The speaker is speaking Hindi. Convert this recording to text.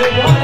Yeah.